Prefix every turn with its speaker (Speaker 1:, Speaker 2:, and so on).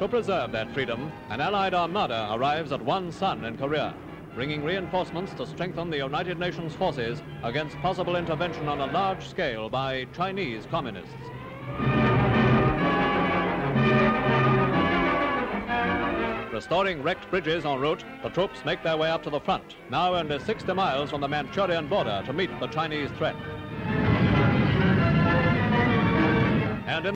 Speaker 1: To preserve that freedom, an Allied armada arrives at Wonsan in Korea, bringing reinforcements to strengthen the United Nations forces against possible intervention on a large scale by Chinese communists. Restoring wrecked bridges en route, the troops make their way up to the front, now only 60 miles from the Manchurian border to meet the Chinese threat.